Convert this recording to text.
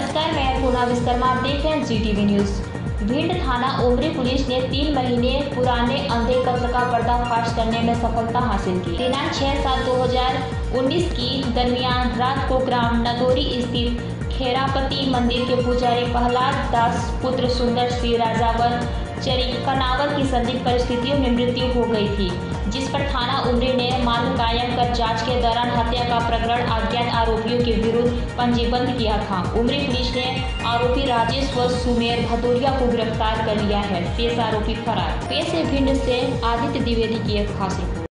विश्वकर्मा, आप देख रहे हैं जी टीवी न्यूज़ भिंड थाना ओमरी पुलिस ने तीन महीने पुराने अंधे कत्ल का पर्दाफाश करने में सफलता हासिल की। दिनांक छह सात दो हज़ार उन्नीस की दरमियान रात को ग्राम नदोरी स्थित खेरापति मंदिर के पुजारी प्रहलाद दास पुत्र सुंदर सिंह राजावर चरी कनावल की संदिग्ध परिस्थितियों में मृत्यु हो गई थी, जिस पर थाना उमरी ने मामला कायम कर जाँच के दौरान हत्या का प्रकरण अज्ञात आरोपियों के विरुद्ध पंजीबद्ध किया था। उमरी पुलिस ने आरोपी राजेश व सुमेर भदौरिया को गिरफ़्तार कर लिया है। शेष आरोपी फरार। पेश भिंड से आदित्य द्विवेदी की एक खास रिपोर्ट।